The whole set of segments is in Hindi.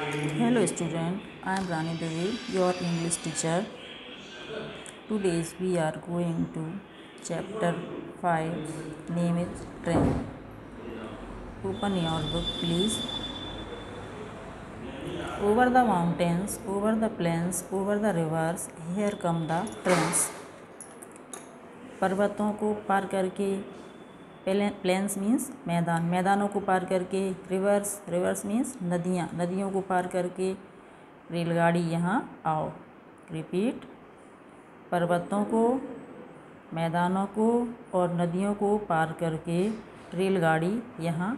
Hello student I am Rani Devi your English teacher today we are going to chapter five name is train open your book please over the mountains over the plains over the rivers here come the trains पर्वतों को पार करके प्लेन्स मीन्स मैदान मैदानों को पार करके रिवर्स रिवर्स मीन्स नदियाँ नदियों को पार करके रेलगाड़ी यहाँ आओ रिपीट पर्वतों को मैदानों को और नदियों को पार करके रेलगाड़ी यहाँ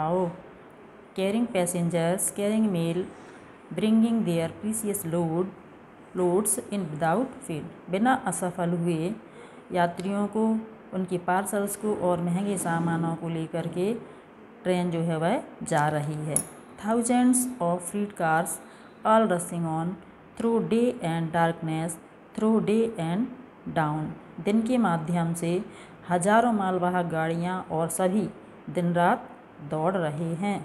आओ carrying passengers carrying mail bringing their precious load loads in without fail बिना असफल हुए यात्रियों को उनके पार्सल्स को और महंगे सामानों को लेकर के ट्रेन जो है वह जा रही है thousands of freight cars all rushing on through day and darkness through day and dawn दिन के माध्यम से हजारों मालवाहक गाड़ियाँ और सभी दिन रात दौड़ रहे हैं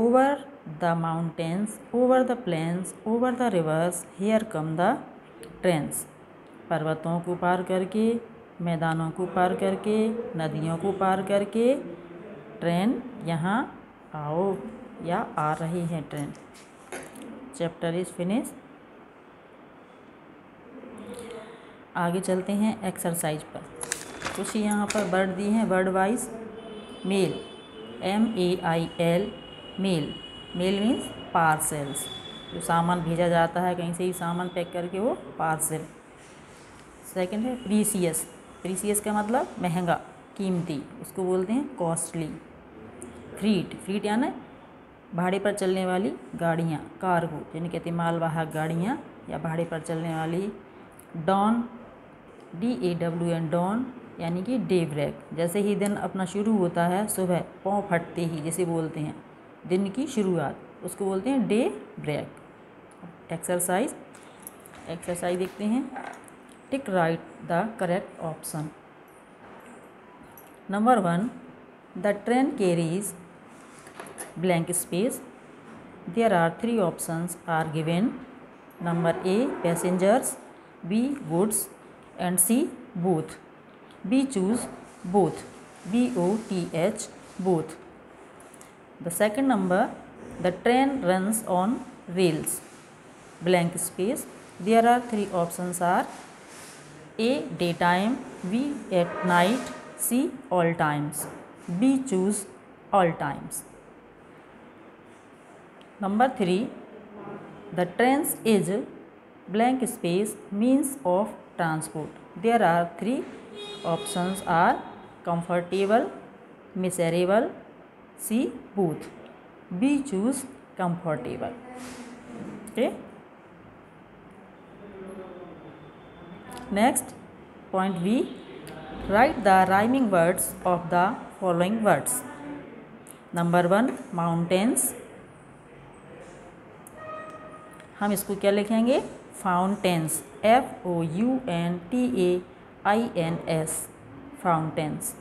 over the mountains over the plains over the rivers here come the trains पर्वतों को पार करके मैदानों को पार करके नदियों को पार करके ट्रेन यहाँ आओ या आ रही है ट्रेन चैप्टर इज़ फिनिश आगे चलते हैं एक्सरसाइज पर कुछ यहाँ पर वर्ड दिए हैं word wise mail M A I L mail mail means parcels जो सामान भेजा जाता है कहीं से ही सामान पैक करके वो पार्सल सेकंड है प्रीसीस प्रीसियस का मतलब महंगा कीमती उसको बोलते हैं कॉस्टली फ्रीट फ्रीट यानी भाड़े पर चलने वाली गाड़ियाँ कार्गो जिन्हें कहते हैं मालवाहक गाड़ियाँ या भाड़े पर चलने वाली dawn D A W N dawn यानी कि डे ब्रेक जैसे ही दिन अपना शुरू होता है सुबह पाँव फटते ही जैसे बोलते हैं दिन की शुरुआत उसको बोलते हैं डे ब्रेक एक्सरसाइज एक्सरसाइज देखते हैं Click write the correct option. Number 1. The train carries blank space. There are 3 options are given. Number A, passengers, B, goods, and C, both. B, choose both. B-O-T-H, both. The second number, the train runs on rails. Blank space. There are 3 options are a. Daytime. B. At night. C. All times. B. Choose all times. Number 3. The trains is blank space means of transport. There are three options are comfortable, miserable, C. Both. B. Choose comfortable. Okay. Next point B write the rhyming words of the following words number one mountains हम इसको क्या लिखेंगे fountains F O U N T A I N S fountains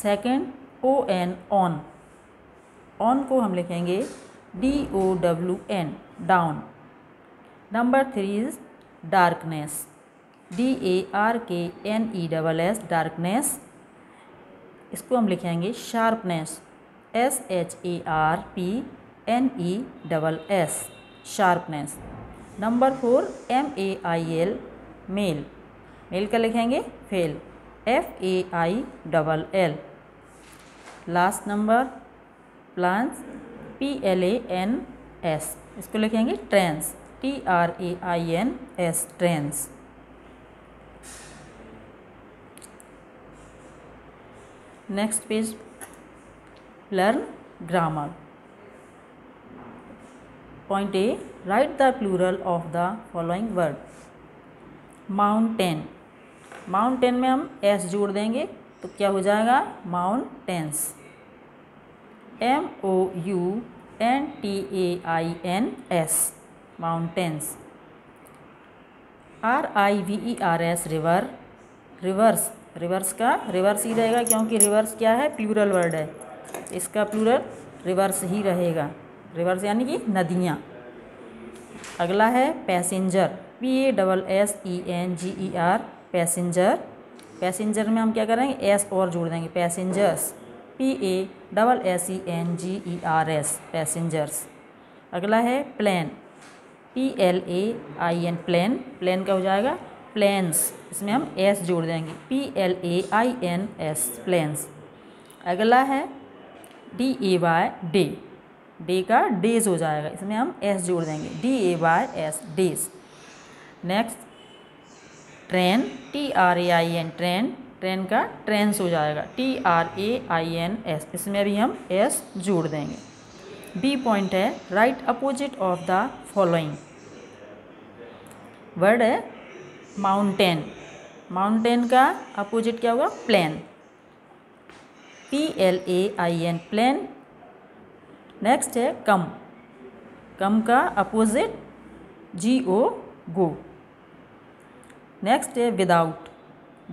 second O N on on को हम लिखेंगे D O W N down number three is darkness D A R K N E double S darkness इसको हम लिखेंगे sharpness S H A R P N E double S sharpness number four M A I L mail mail का लिखेंगे fail F A I double L last number plains P L A N S इसको लिखेंगे trains T R A I N S trains next page learn grammar point A write the plural of the following word mountain mountain में हम एस जोड़ देंगे तो क्या हो जाएगा mountains M O U N T A I N S mountains R I V E R S river rivers rivers का रिवर्स ही रहेगा क्योंकि रिवर्स क्या है प्लूरल वर्ड है इसका प्लूरल रिवर्स ही रहेगा रिवर्स यानी कि नदियाँ अगला है passenger P A double S E N G E R passenger passenger में हम क्या करेंगे एस और जोड़ देंगे passengers P A double S E N G E R S passengers अगला है plain P L A I N plain plain का हो जाएगा प्लेन्स इसमें हम एस जोड़ देंगे P L A I N S plains अगला है D A Y day day का डेज हो जाएगा इसमें हम एस जोड़ देंगे D A Y S days next train T R A I N train train का ट्रेंस हो जाएगा T R A I N S इसमें भी हम एस जोड़ देंगे बी पॉइंट है write opposite of the following word है माउंटेन माउंटेन का अपोजिट क्या होगा plain P L A I N plain next है कम कम का opposite G O go next है without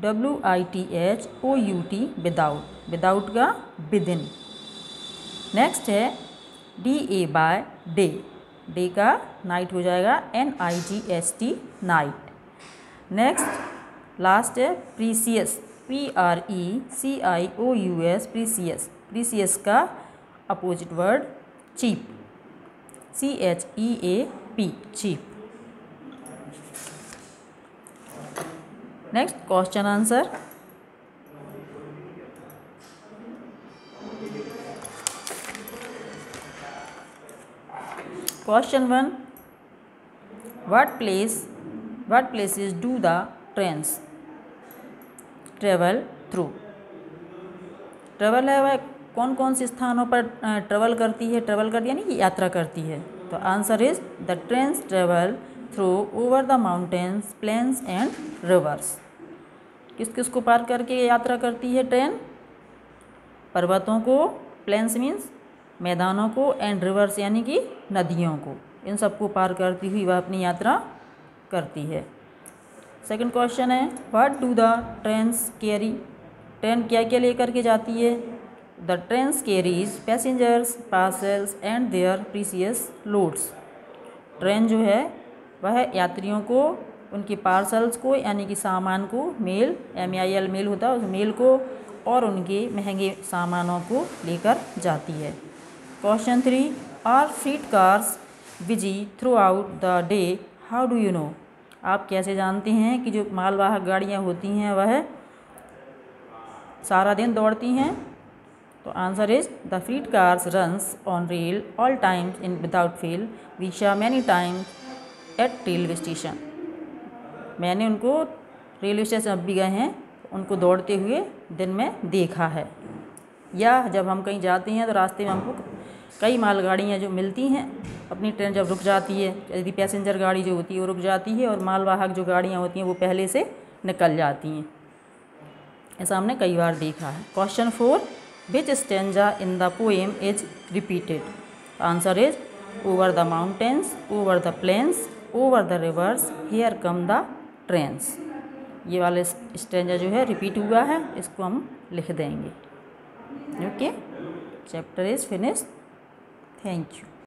W I T H O U T without without का विद इन नेक्स्ट है D A Y day day का नाइट हो जाएगा N I G S T night next last है precious P R E C I O U S precious precious का opposite word cheap C H E A P cheap next question answer question one What place what places do the trains travel through travel है वह कौन कौन से स्थानों पर ट्रेवल करती है ट्रेवल करती यानी कि यात्रा करती है तो answer is the trains travel through over the mountains plains and rivers किस किस को पार करके यात्रा करती है ट्रेन पर्वतों को प्लेन्स मीन्स मैदानों को एंड रिवर्स यानी कि नदियों को इन सबको पार करती हुई वह अपनी यात्रा करती है सेकंड क्वेश्चन है what do the trains carry train क्या क्या लेकर के जाती है the trains carries passengers parcels and their precious loads train जो है वह यात्रियों को उनके पार्सल्स को यानी कि सामान को mail M I L mail होता है उस मेल को और उनके महंगे सामानों को लेकर जाती है question three are seat cars busy throughout the day how do you know आप कैसे जानते हैं कि जो मालवाहक गाड़ियाँ होती हैं वह सारा दिन दौड़ती हैं तो answer is the feet cars runs on rail all times in without fail we saw many times at railway station मैंने उनको रेलवे स्टेशन अब भी गए हैं उनको दौड़ते हुए दिन में देखा है या जब हम कहीं जाते हैं तो रास्ते में हमको कई मालगाड़ियाँ जो मिलती हैं अपनी ट्रेन जब रुक जाती है यदि पैसेंजर गाड़ी जो होती है वो रुक जाती है और मालवाहक जो गाड़ियाँ होती हैं वो पहले से निकल जाती हैं ऐसा हमने कई बार देखा है question four which stanza in the poem is repeated answer is over the mountains over the plains over the rivers here come the trains ये वाले स्टेंजा जो है रिपीट हुआ है इसको हम लिख देंगे okay chapter is finished Thank you.